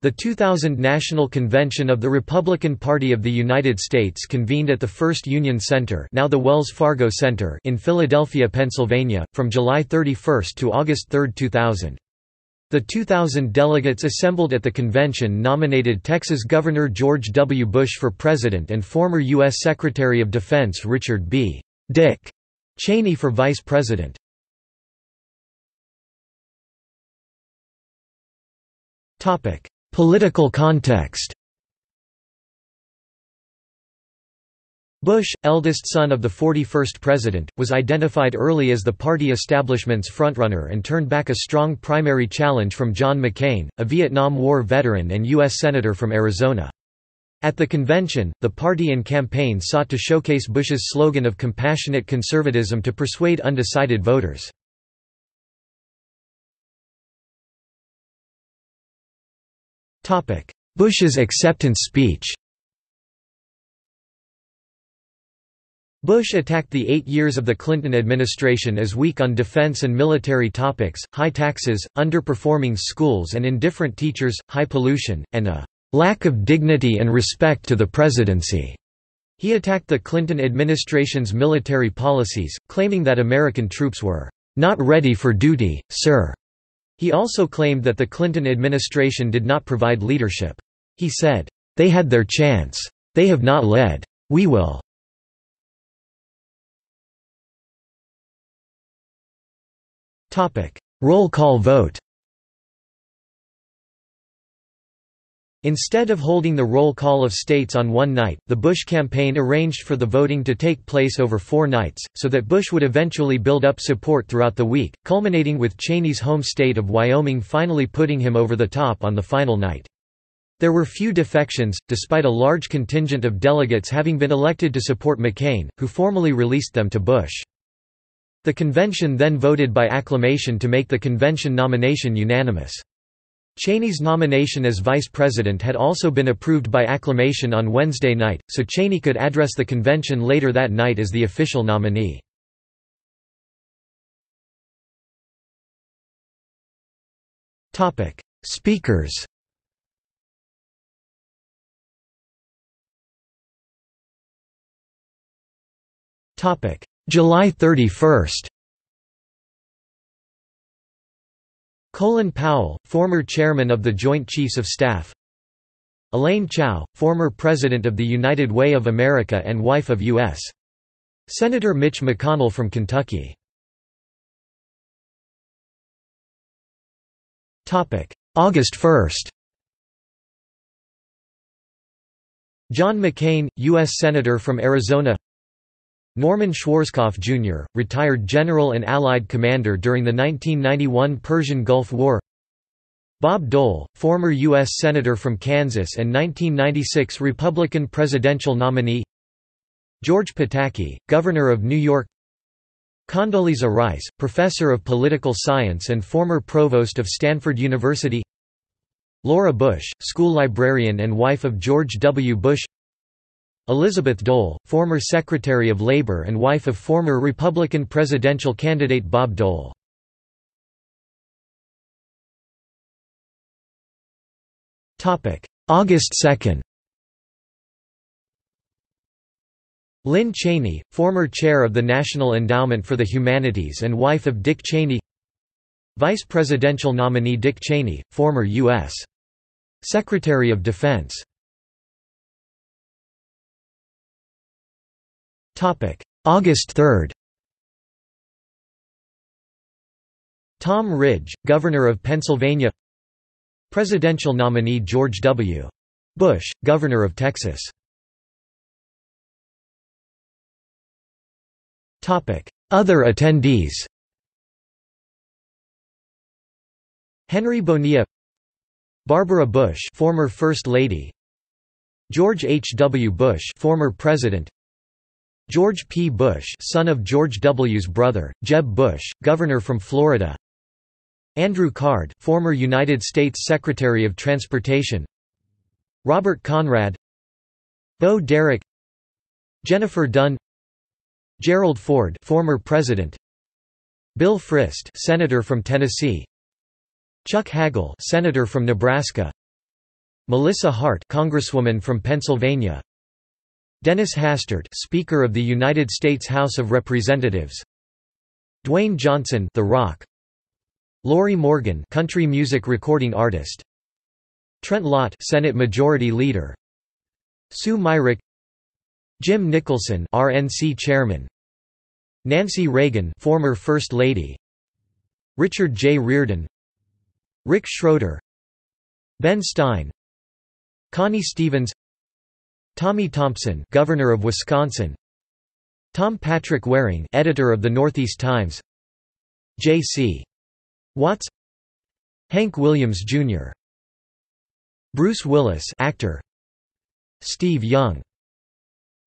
The 2000 National Convention of the Republican Party of the United States convened at the First Union Center now the Wells Fargo Center in Philadelphia, Pennsylvania, from July 31 to August 3, 2000. The 2,000 delegates assembled at the convention nominated Texas Governor George W. Bush for president and former U.S. Secretary of Defense Richard B. Dick Cheney for vice president. Political context Bush, eldest son of the 41st president, was identified early as the party establishment's frontrunner and turned back a strong primary challenge from John McCain, a Vietnam War veteran and U.S. Senator from Arizona. At the convention, the party and campaign sought to showcase Bush's slogan of compassionate conservatism to persuade undecided voters. Bush's acceptance speech Bush attacked the eight years of the Clinton administration as weak on defense and military topics, high taxes, underperforming schools and indifferent teachers, high pollution, and a lack of dignity and respect to the presidency. He attacked the Clinton administration's military policies, claiming that American troops were not ready for duty, sir. He also claimed that the Clinton administration did not provide leadership. He said, They had their chance. They have not led. We will. Roll call vote Instead of holding the roll call of states on one night, the Bush campaign arranged for the voting to take place over four nights, so that Bush would eventually build up support throughout the week, culminating with Cheney's home state of Wyoming finally putting him over the top on the final night. There were few defections, despite a large contingent of delegates having been elected to support McCain, who formally released them to Bush. The convention then voted by acclamation to make the convention nomination unanimous. Cheney's nomination as vice president had also been approved by acclamation on Wednesday night, so Cheney could address the convention later that night as the official nominee. Speakers July 31 Colin Powell, former chairman of the Joint Chiefs of Staff. Elaine Chao, former president of the United Way of America and wife of U.S. Senator Mitch McConnell from Kentucky. August 1 John McCain, U.S. Senator from Arizona Norman Schwarzkopf Jr., retired general and Allied commander during the 1991 Persian Gulf War Bob Dole, former U.S. Senator from Kansas and 1996 Republican presidential nominee George Pataki, Governor of New York Condoleezza Rice, Professor of Political Science and former Provost of Stanford University Laura Bush, school librarian and wife of George W. Bush Elizabeth Dole, former Secretary of Labor and wife of former Republican presidential candidate Bob Dole. August 2 Lynne Cheney, former chair of the National Endowment for the Humanities and wife of Dick Cheney Vice presidential nominee Dick Cheney, former U.S. Secretary of Defense August 3 Tom Ridge, Governor of Pennsylvania. Presidential nominee George W. Bush, Governor of Texas. Other attendees. Henry Bonilla. Barbara Bush former First Lady. George H. W. Bush former President George P. Bush son of George W.'s brother, Jeb Bush, governor from Florida. Andrew Card former United States Secretary of Transportation. Robert Conrad. Bo Derek Jennifer Dunn. Gerald Ford former President. Bill Frist Senator from Tennessee. Chuck Hagel Senator from Nebraska. Melissa Hart Congresswoman from Pennsylvania Dennis Hastert Speaker of the United States House of Representatives. Dwayne Johnson The Rock. Lorrie Morgan country music recording artist. Trent Lott Senate Majority Leader. Sue Myrick. Jim Nicholson RNC Chairman. Nancy Reagan former First Lady. Richard J. Riordan. Rick Schroder. Ben Stein. Connie Stevens Tommy Thompson Governor of Wisconsin Tom Patrick Waring Editor of the Northeast Times J.C. Watts Hank Williams Jr. Bruce Willis actor Steve Young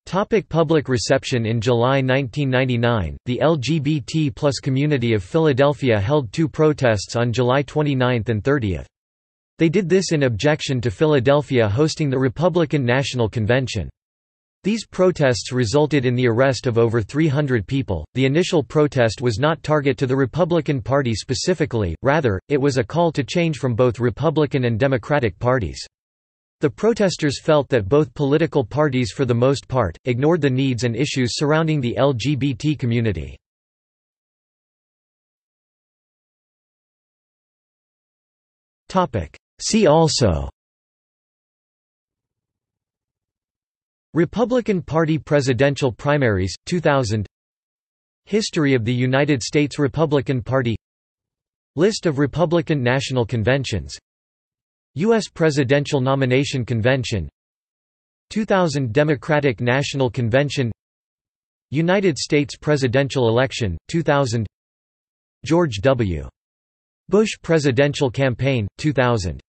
Topic public reception In July 1999, the LGBT plus community of Philadelphia held two protests on July 29 and 30. They did this in objection to Philadelphia hosting the Republican National Convention. These protests resulted in the arrest of over 300 people. The initial protest was not target to the Republican Party specifically, rather, it was a call to change from both Republican and Democratic parties. The protesters felt that both political parties for the most part, ignored the needs and issues surrounding the LGBT community. See also. Republican Party presidential primaries, 2000 History of the United States Republican Party. List of Republican National Conventions. U.S. Presidential Nomination Convention. 2000 Democratic National Convention. United States presidential election, 2000 George W. Bush presidential campaign, 2000